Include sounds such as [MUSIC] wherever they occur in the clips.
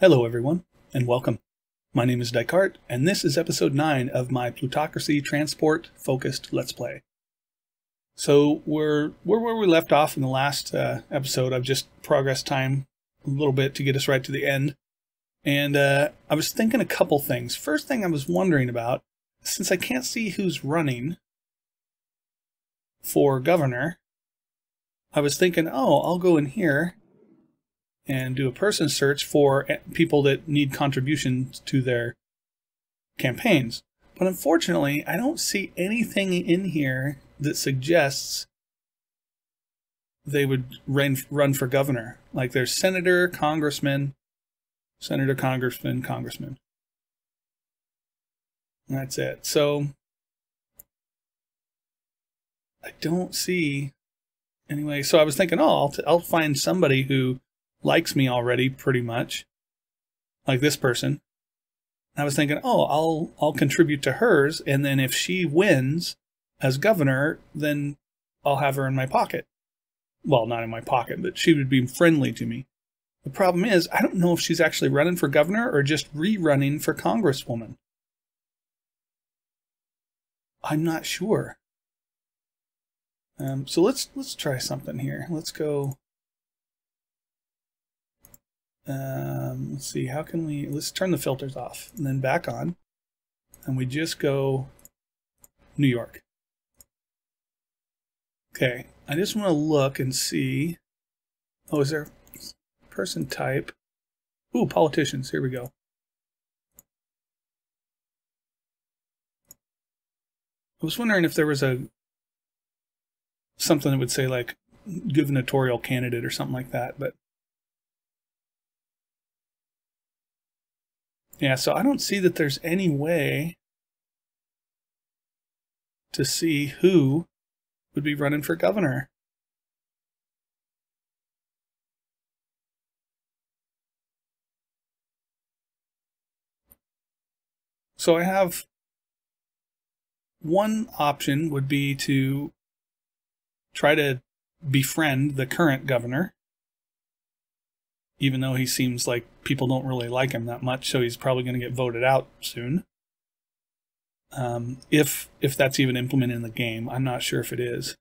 Hello, everyone, and welcome. My name is Dycart, and this is episode 9 of my Plutocracy Transport focused Let's Play. So, we're, we're where we left off in the last uh, episode. I've just progressed time a little bit to get us right to the end. And uh, I was thinking a couple things. First thing I was wondering about, since I can't see who's running for governor, I was thinking, oh, I'll go in here and do a person search for people that need contributions to their campaigns. But unfortunately, I don't see anything in here that suggests they would run, run for governor. Like there's senator, congressman, senator, congressman, congressman. That's it. So I don't see anyway. So I was thinking, oh, I'll, I'll find somebody who likes me already pretty much, like this person. I was thinking, oh, I'll I'll contribute to hers, and then if she wins as governor, then I'll have her in my pocket. Well, not in my pocket, but she would be friendly to me. The problem is, I don't know if she's actually running for governor or just rerunning for congresswoman. I'm not sure. Um, so let's let's try something here. Let's go um, let's see, how can we, let's turn the filters off and then back on. And we just go New York. Okay, I just want to look and see. Oh, is there person type? Ooh, politicians. Here we go. I was wondering if there was a something that would say like gubernatorial candidate or something like that, but Yeah, so I don't see that there's any way to see who would be running for governor. So I have one option would be to try to befriend the current governor even though he seems like people don't really like him that much, so he's probably going to get voted out soon. Um, if if that's even implemented in the game, I'm not sure if it is.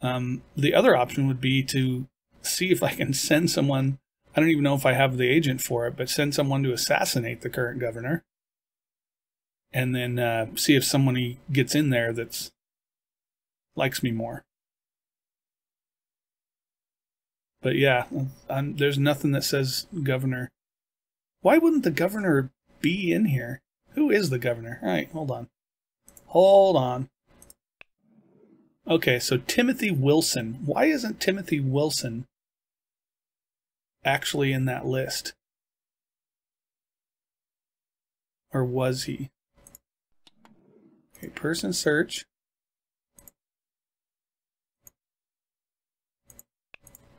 Um, the other option would be to see if I can send someone. I don't even know if I have the agent for it, but send someone to assassinate the current governor, and then uh, see if somebody gets in there that's likes me more. But yeah, I'm, there's nothing that says governor. Why wouldn't the governor be in here? Who is the governor? All right, hold on. Hold on. Okay, so Timothy Wilson. Why isn't Timothy Wilson actually in that list? Or was he? Okay, person search.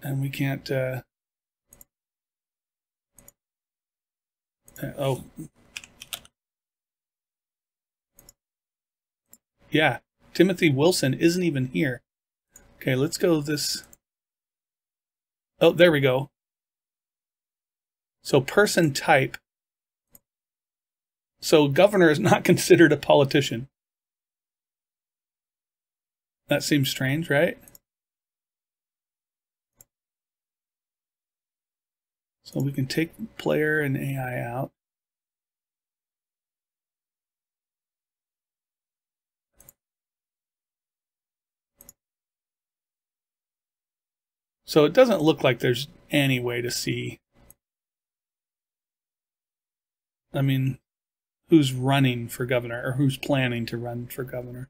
And we can't. Uh, uh, oh, yeah. Timothy Wilson isn't even here. Okay, let's go this. Oh, there we go. So person type. So governor is not [LAUGHS] considered a politician. That seems strange, right? So we can take player and AI out. So it doesn't look like there's any way to see. I mean, who's running for governor or who's planning to run for governor.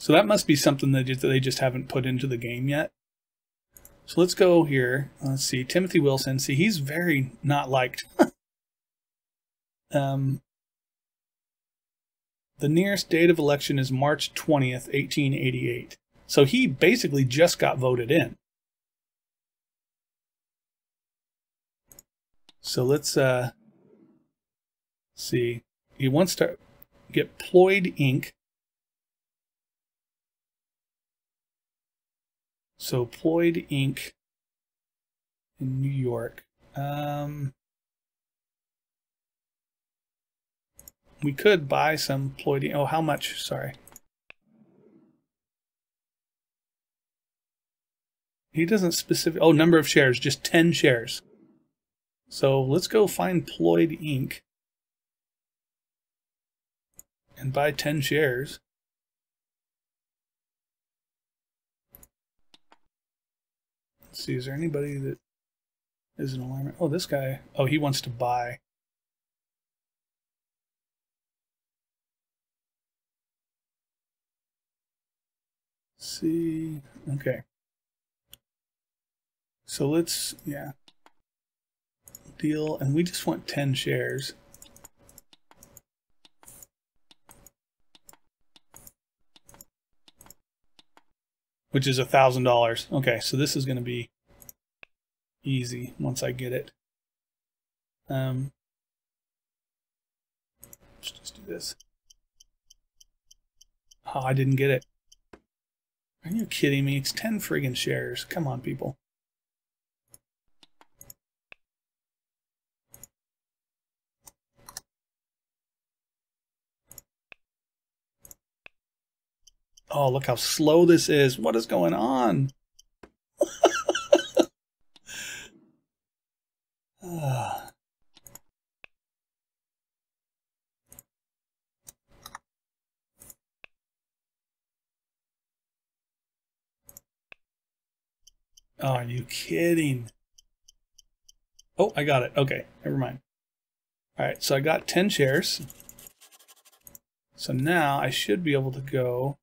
So that must be something that they just haven't put into the game yet. So let's go here. Let's see. Timothy Wilson. See, he's very not liked. [LAUGHS] um, the nearest date of election is March 20th, 1888. So he basically just got voted in. So let's uh, see. He wants to get Ploid Inc. So Ployd Inc. in New York. Um, we could buy some Ployd. Oh, how much? Sorry. He doesn't specific. Oh, number of shares, just 10 shares. So let's go find Ployd Inc. and buy 10 shares. Let's see, is there anybody that is an alignment? Oh, this guy. Oh, he wants to buy. see. Okay. So let's, yeah. Deal, and we just want 10 shares. Which is a thousand dollars. Okay, so this is going to be easy once I get it. Um, let's just do this. Oh, I didn't get it. Are you kidding me? It's 10 friggin' shares. Come on, people. Oh, look how slow this is. What is going on? [SIGHS] Are you kidding? Oh, I got it. Okay, never mind. All right, so I got 10 shares. So now I should be able to go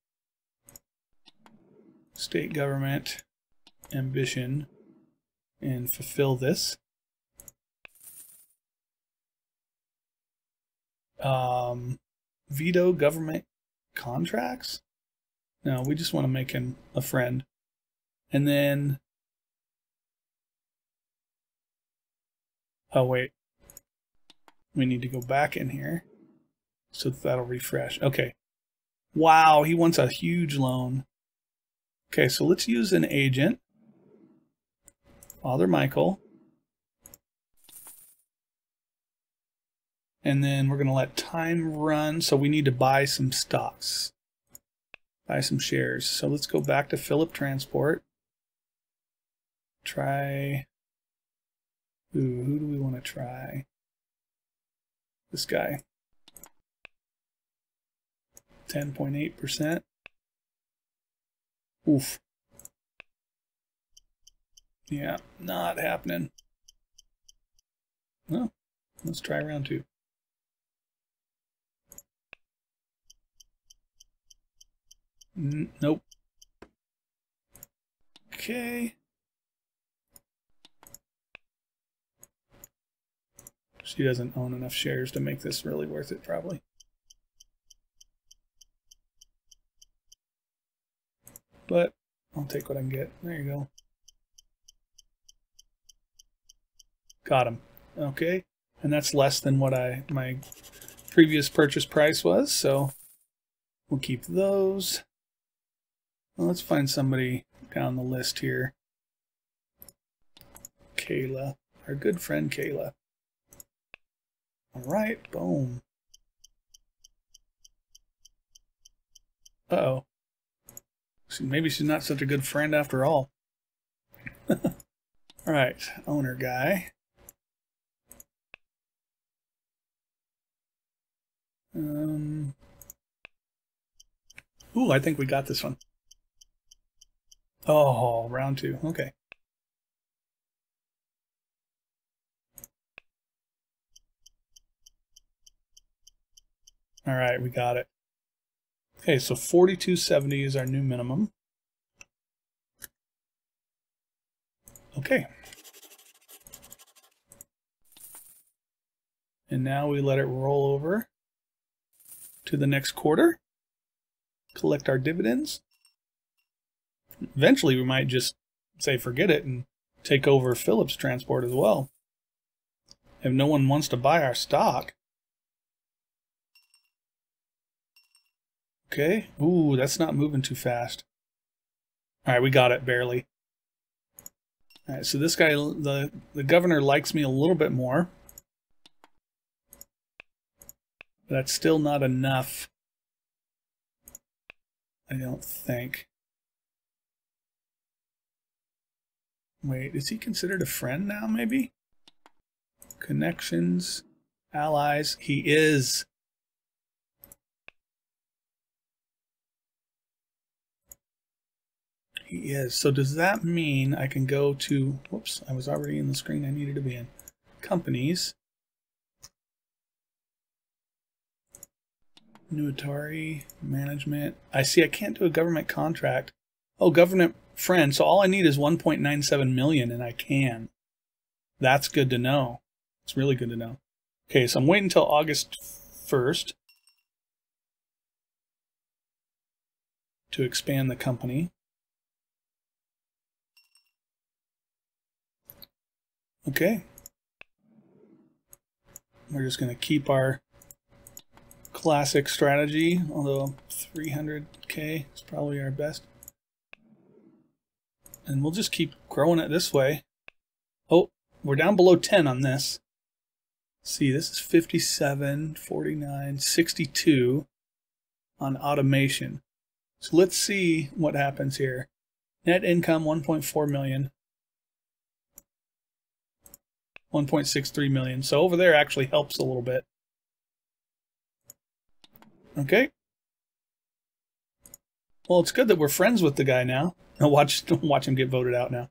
state government ambition and fulfill this. Um, veto government contracts? No, we just want to make him a friend. And then Oh, wait. We need to go back in here. So that'll refresh. Okay. Wow, he wants a huge loan. Okay, so let's use an agent. Father Michael. And then we're going to let time run. So we need to buy some stocks. Buy some shares. So let's go back to Philip Transport. Try Ooh, who do we want to try? This guy. 10.8%. Oof. Yeah, not happening. Well, let's try round two. N nope. Okay. She doesn't own enough shares to make this really worth it, probably. But I'll take what I can get. There you go. Got him. Okay. And that's less than what I my previous purchase price was, so we'll keep those. Well, let's find somebody down the list here. Kayla, our good friend Kayla. All right, boom. Uh-oh. Maybe she's not such a good friend after all. [LAUGHS] all right, owner guy. Um. Ooh, I think we got this one. Oh, round two. Okay. All right, we got it. Okay, so 4270 is our new minimum. Okay. And now we let it roll over to the next quarter, collect our dividends. Eventually, we might just say forget it and take over Phillips Transport as well. If no one wants to buy our stock, Okay. Ooh, that's not moving too fast. All right, we got it barely. All right, so this guy, the, the governor likes me a little bit more. But that's still not enough. I don't think. Wait, is he considered a friend now, maybe? Connections, allies. He is. He is. So does that mean I can go to, whoops, I was already in the screen I needed to be in. Companies. New Atari, management. I see I can't do a government contract. Oh, government friend. So all I need is 1.97 million and I can. That's good to know. It's really good to know. Okay, so I'm waiting until August 1st to expand the company. Okay. We're just going to keep our classic strategy, although 300k is probably our best. And we'll just keep growing it this way. Oh, we're down below 10 on this. see, this is 57, 49, 62 on automation. So let's see what happens here. Net income 1.4 million. 1.63 million. So over there actually helps a little bit. Okay. Well, it's good that we're friends with the guy now. [LAUGHS] Watch [LAUGHS] watch him get voted out now.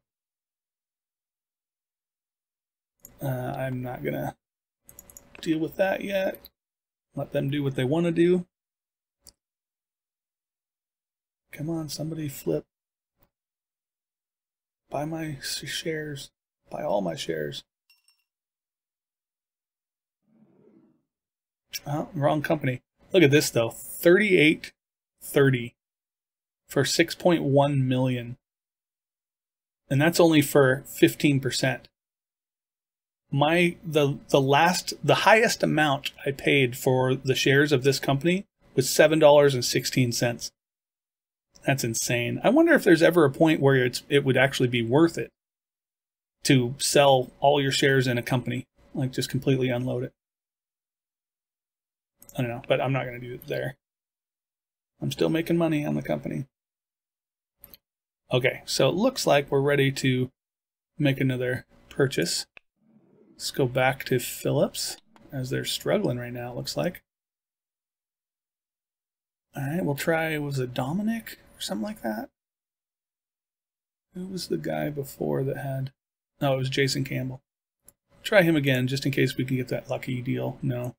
Uh, I'm not gonna deal with that yet. Let them do what they want to do. Come on, somebody flip. Buy my shares. Buy all my shares. Oh, wrong company. Look at this though. 3830 for 6.1 million. And that's only for 15%. My the the last the highest amount I paid for the shares of this company was $7.16. That's insane. I wonder if there's ever a point where it's it would actually be worth it to sell all your shares in a company, like just completely unload it. I don't know, but I'm not going to do it there. I'm still making money on the company. Okay, so it looks like we're ready to make another purchase. Let's go back to Phillips, as they're struggling right now, it looks like. Alright, we'll try, was it Dominic or something like that? Who was the guy before that had... No, it was Jason Campbell. Try him again, just in case we can get that lucky deal. No.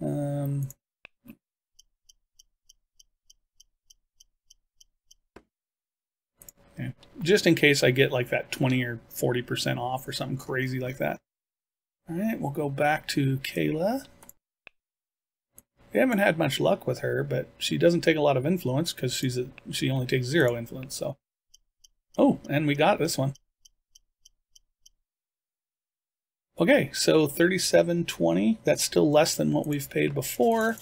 Um. Just in case I get like that 20 or 40% off or something crazy like that. All right, we'll go back to Kayla. We haven't had much luck with her, but she doesn't take a lot of influence because she's a she only takes zero influence. So, oh, and we got this one. Okay, so 37.20, that's still less than what we've paid before.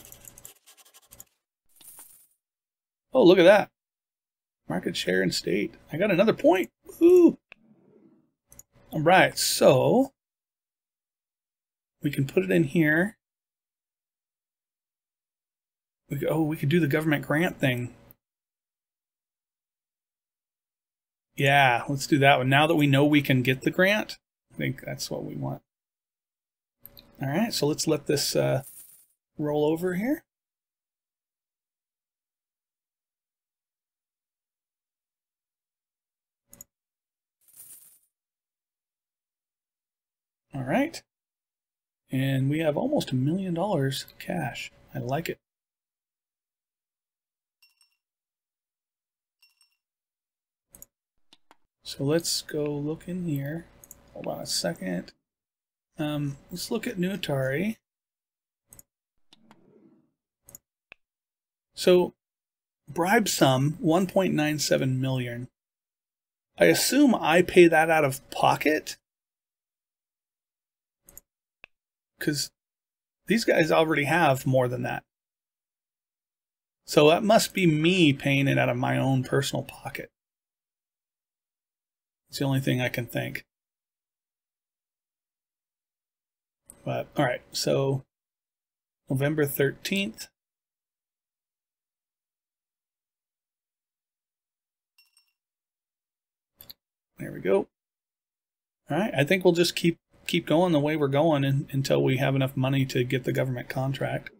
Oh, look at that. Market share and state. I got another point. Ooh. All right, so we can put it in here. We go, oh, we could do the government grant thing. Yeah, let's do that one. Now that we know we can get the grant, think that's what we want. All right, so let's let this uh, roll over here. All right. And we have almost a million dollars cash. I like it. So let's go look in here. Hold on a second. Um, let's look at New Atari. So, bribe sum 1.97 million. I assume I pay that out of pocket because these guys already have more than that. So that must be me paying it out of my own personal pocket. It's the only thing I can think. But all right, so November 13th. There we go. All right, I think we'll just keep keep going the way we're going in, until we have enough money to get the government contract.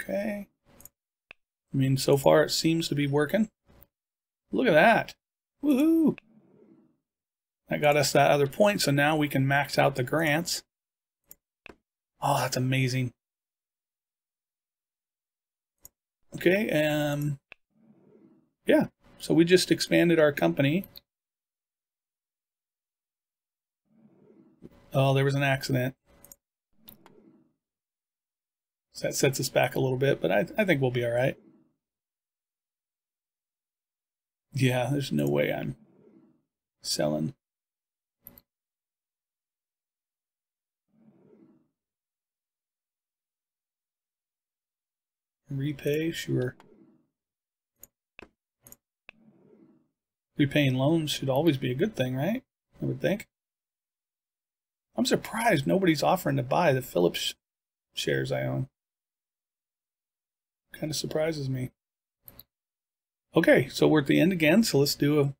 Okay. I mean, so far it seems to be working. Look at that. Woohoo! That got us that other point, so now we can max out the grants. Oh, that's amazing. Okay, um, yeah, so we just expanded our company. Oh, there was an accident. So that sets us back a little bit, but I, I think we'll be all right. Yeah, there's no way I'm selling. Repay, sure. Repaying loans should always be a good thing, right? I would think. I'm surprised nobody's offering to buy the Phillips shares I own. Kind of surprises me. Okay, so we're at the end again, so let's do a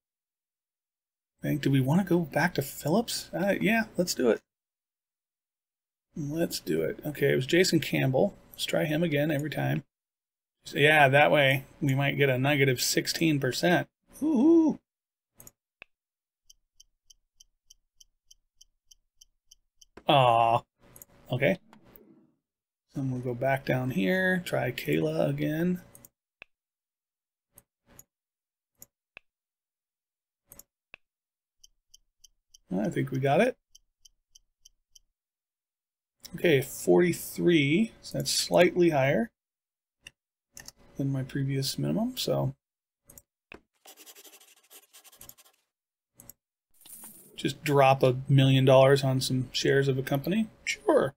thing. Do we want to go back to Phillips? Uh, yeah, let's do it. Let's do it. Okay, it was Jason Campbell. Let's try him again every time. So yeah, that way we might get a negative 16%. Ooh. Aw. Okay. Then we'll go back down here, try Kayla again. I think we got it. Okay, 43, so that's slightly higher than my previous minimum, so just drop a million dollars on some shares of a company? Sure.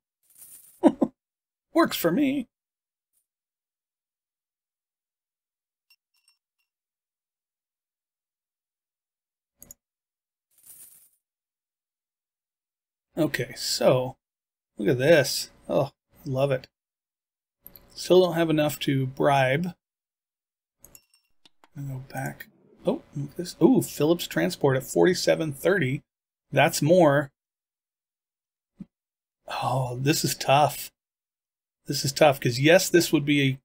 [LAUGHS] Works for me. Okay, so look at this. Oh, love it. Still don't have enough to bribe. I'm go back. Oh, this. Oh, Phillips Transport at 47.30. That's more. Oh, this is tough. This is tough because yes, this would be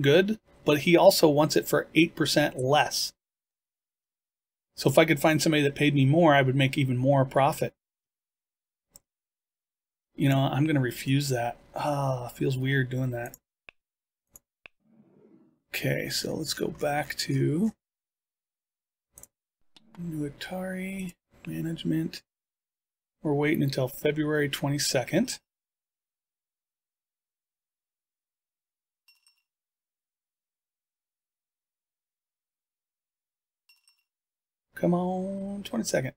good, but he also wants it for 8% less. So if I could find somebody that paid me more, I would make even more profit. You know, I'm going to refuse that. Ah, feels weird doing that. Okay, so let's go back to new Atari management. We're waiting until February 22nd. Come on, 22nd.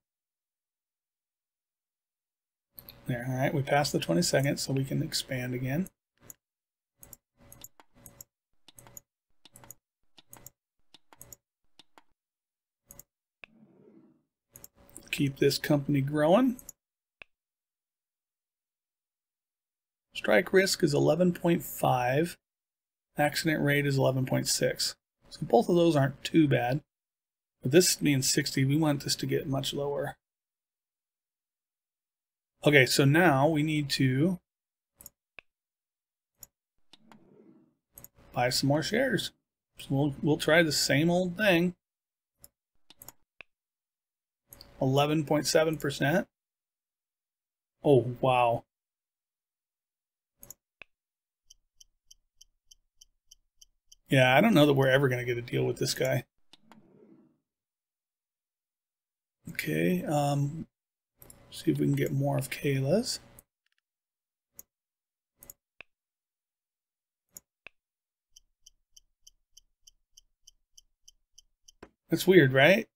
There, all right, we passed the 22nd, so we can expand again. Keep this company growing. Strike risk is 11.5. Accident rate is 11.6. So both of those aren't too bad. But this being 60, we want this to get much lower. Okay, so now we need to buy some more shares. So we'll, we'll try the same old thing. 11.7%. Oh, wow. Yeah, I don't know that we're ever going to get a deal with this guy. Okay, um, See if we can get more of Kayla's. That's weird, right?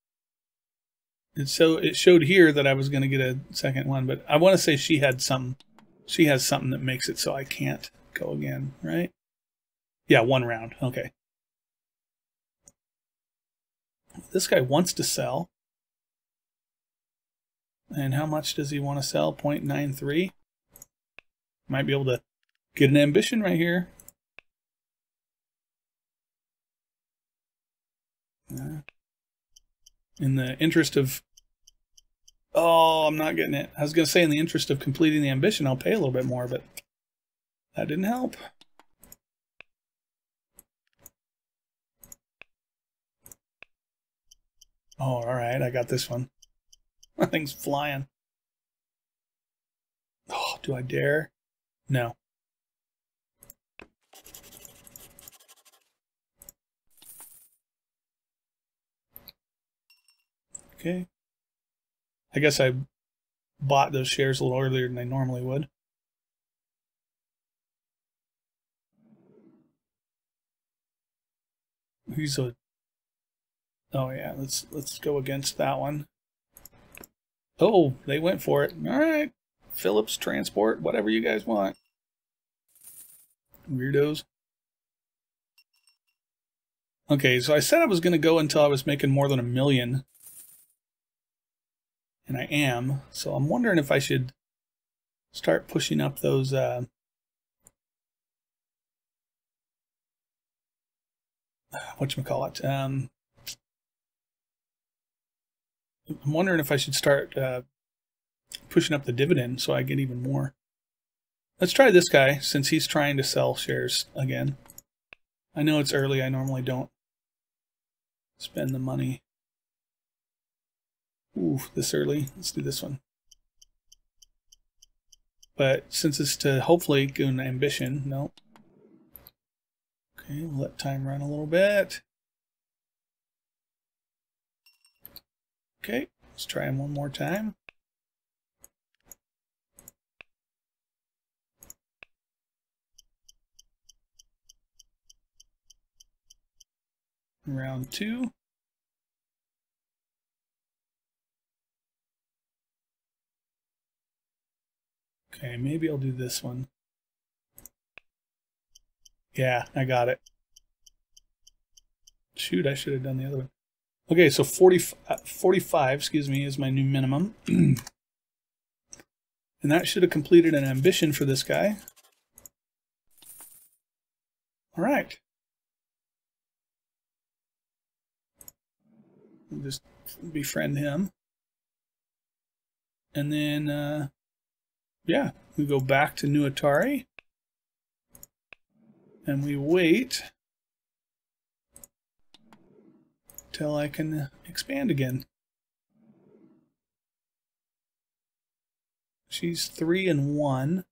And so it showed here that I was going to get a second one, but I want to say she had some, she has something that makes it so I can't go again, right? Yeah, one round. Okay. This guy wants to sell. And how much does he want to sell? 0.93. Might be able to get an ambition right here. Uh, in the interest of... Oh, I'm not getting it. I was going to say in the interest of completing the ambition, I'll pay a little bit more, but that didn't help. Oh, all right. I got this one. That [LAUGHS] thing's flying. Oh, do I dare? No. Okay. I guess I bought those shares a little earlier than I normally would. He's a Oh yeah, let's let's go against that one. Oh, they went for it. All right. Phillips transport, whatever you guys want. Weirdos. Okay, so I said I was going to go until I was making more than a million. And I am. So I'm wondering if I should start pushing up those uh, whatchamacallit, um, I'm wondering if I should start uh, pushing up the dividend so I get even more. Let's try this guy since he's trying to sell shares again. I know it's early. I normally don't spend the money. Ooh, this early. Let's do this one. But since it's to hopefully go an ambition, no. Okay, we'll let time run a little bit. Okay, let's try them one more time. Round two. Okay, maybe I'll do this one. Yeah, I got it. Shoot, I should have done the other one. Okay, so 40, uh, 45, excuse me, is my new minimum. [CLEARS THROAT] and that should have completed an ambition for this guy. All right. We'll just befriend him. And then, uh, yeah, we go back to New Atari. And we wait till I can uh, expand again. She's three and one.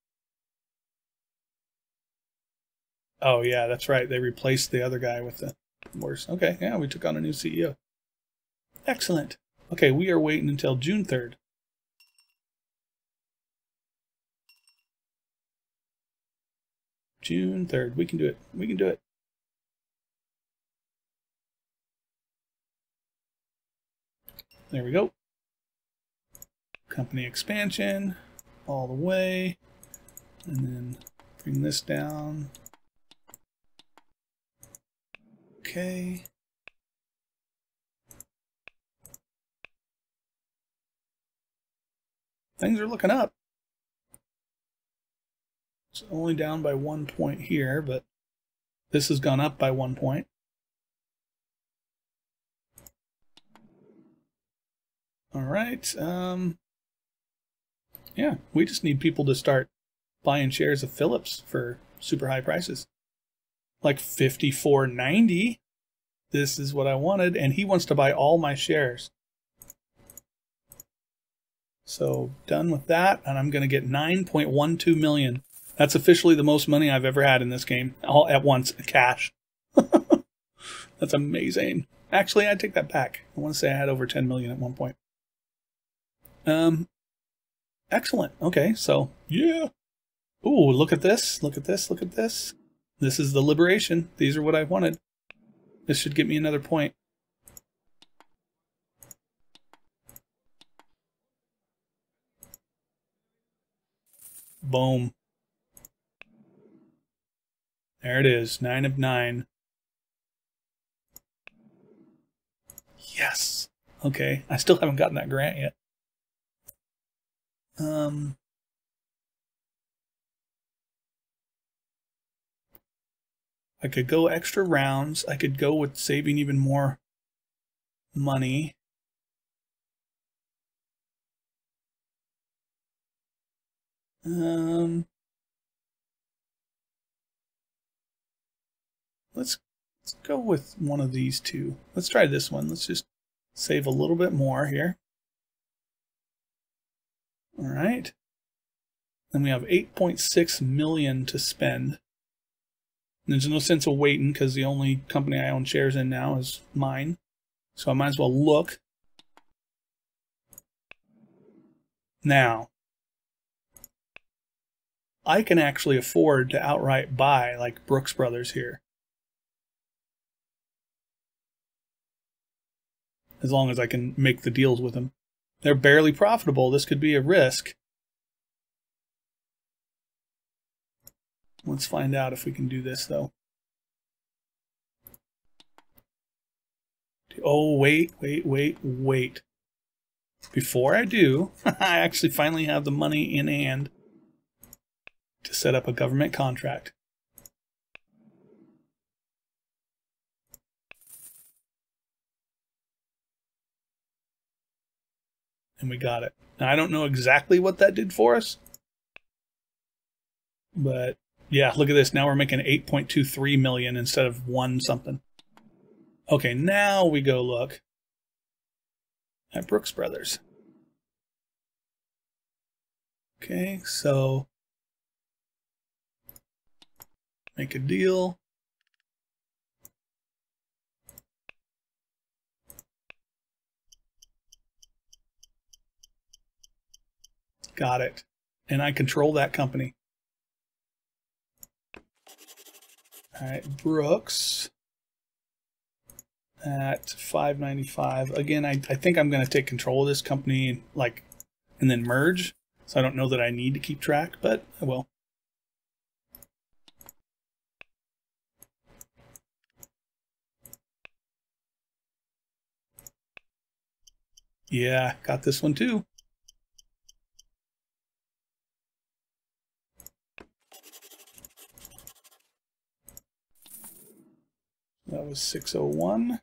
Oh yeah, that's right. They replaced the other guy with the worse. Okay, yeah, we took on a new CEO. Excellent. Okay, we are waiting until June 3rd. June 3rd. We can do it. We can do it. There we go. Company expansion all the way. And then bring this down. Okay. Things are looking up. It's only down by one point here, but this has gone up by one point. All right. Um, yeah, we just need people to start buying shares of Phillips for super high prices. Like 54.90. This is what I wanted and he wants to buy all my shares. So, done with that and I'm going to get 9.12 million. That's officially the most money I've ever had in this game all at once cash. [LAUGHS] That's amazing. Actually, I take that back. I want to say I had over 10 million at one point. Um, excellent. Okay, so yeah. Ooh, look at this! Look at this! Look at this! This is the liberation. These are what I wanted. This should get me another point. Boom. There it is. Nine of nine. Yes. Okay. I still haven't gotten that grant yet. Um, I could go extra rounds. I could go with saving even more money. Um, let's let's go with one of these two. Let's try this one. Let's just save a little bit more here. All right. Then we have 8.6 million to spend. And There's no sense of waiting because the only company I own shares in now is mine. So I might as well look. Now, I can actually afford to outright buy like Brooks Brothers here. As long as I can make the deals with them. They're barely profitable. This could be a risk. Let's find out if we can do this, though. Oh, wait, wait, wait, wait. Before I do, [LAUGHS] I actually finally have the money in hand to set up a government contract. And we got it. Now, I don't know exactly what that did for us, but yeah, look at this. Now we're making 8.23 million instead of one something. Okay, now we go look at Brooks Brothers. Okay, so make a deal. Got it. And I control that company. All right, Brooks at 595. Again, I, I think I'm going to take control of this company like and then merge. So I don't know that I need to keep track, but I will. Yeah, got this one too. That was 601.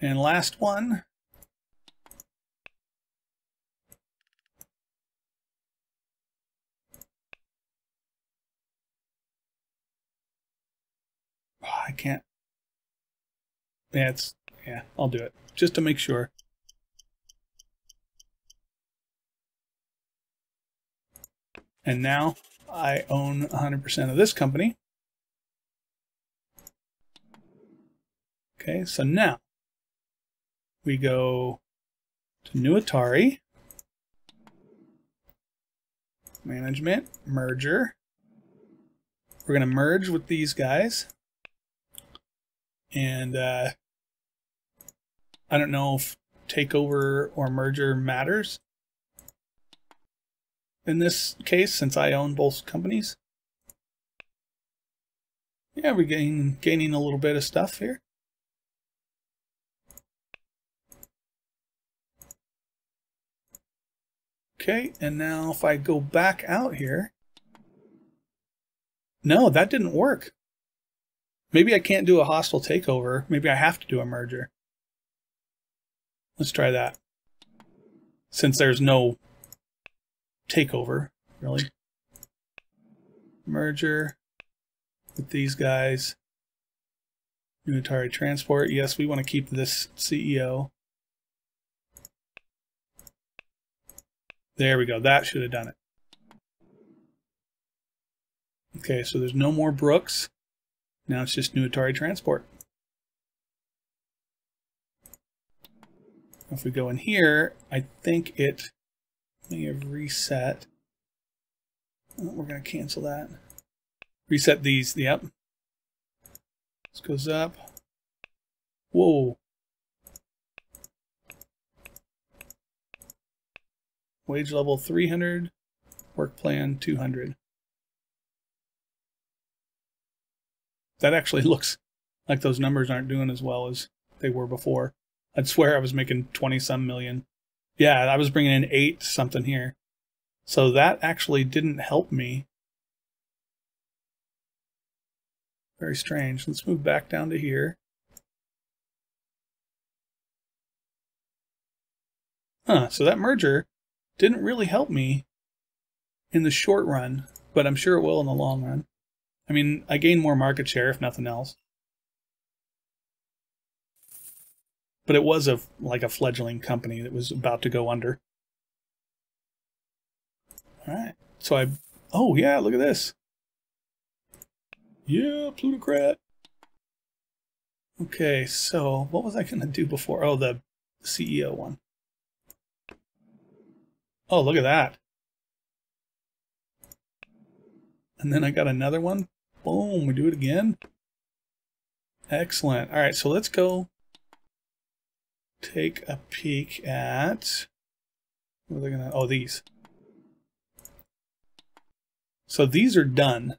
And last one. Oh, I can't. Yeah, it's, yeah, I'll do it just to make sure. And now I own 100% of this company. Okay, so now we go to New Atari, Management, Merger. We're going to merge with these guys. And uh, I don't know if takeover or merger matters in this case since I own both companies. Yeah, we're gaining a little bit of stuff here. Okay, and now if I go back out here, no, that didn't work. Maybe I can't do a hostile takeover. Maybe I have to do a merger. Let's try that. Since there's no takeover, really. Merger with these guys. New Atari Transport. Yes, we want to keep this CEO. There we go. That should have done it. Okay, so there's no more Brooks. Now it's just new Atari Transport. If we go in here, I think it may have reset. Oh, we're going to cancel that. Reset these. Yep. This goes up. Whoa. Wage level 300, work plan 200. That actually [LAUGHS] looks like those numbers aren't doing as well as they were before. I'd swear I was making 20 some million. Yeah, I was bringing in eight something here. So that actually didn't help me. Very strange. Let's move back down to here. Huh, so that merger didn't really help me in the short run, but I'm sure it will in the long run. I mean, I gained more market share, if nothing else. But it was a like a fledgling company that was about to go under. All right. So I, oh yeah, look at this. Yeah, plutocrat. Okay, so what was I going to do before? Oh, the CEO one. Oh, look at that. And then I got another one. Boom, we do it again. Excellent. All right, so let's go take a peek at, what are they gonna, oh, these. So these are done.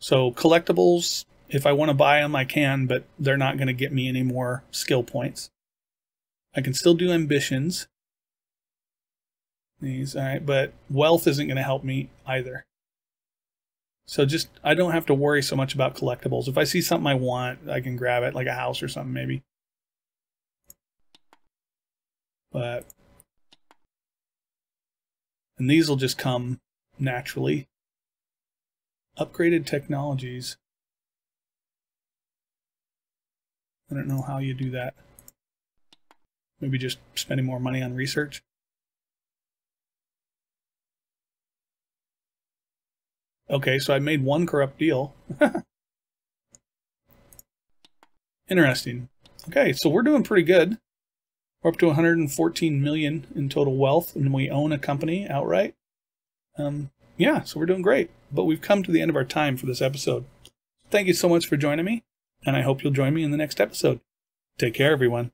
So collectibles, if I want to buy them, I can, but they're not going to get me any more skill points. I can still do ambitions. These, all right, but wealth isn't going to help me either. So just, I don't have to worry so much about collectibles. If I see something I want, I can grab it, like a house or something maybe. But, and these will just come naturally. Upgraded technologies. I don't know how you do that. Maybe just spending more money on research. Okay, so I made one corrupt deal. [LAUGHS] Interesting. Okay, so we're doing pretty good. We're up to 114 million in total wealth, and we own a company outright. Um, yeah, so we're doing great. But we've come to the end of our time for this episode. Thank you so much for joining me, and I hope you'll join me in the next episode. Take care, everyone.